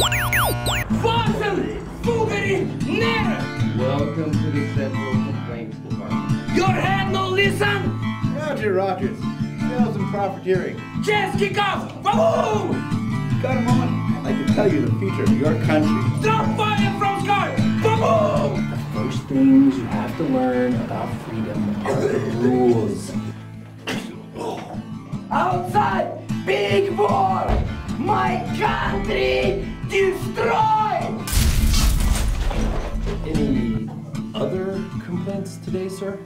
me never. Welcome to the Central Complaints Department. Your head no listen. Roger Rogers, sales and profiteering. Just kick off. Boom! Got a moment? I'd like to tell you the future of your country. Drop fire from sky. Boom! The First things you have to learn about freedom are the rules. Outside, big war. My country destroyed. Any other complaints today, sir?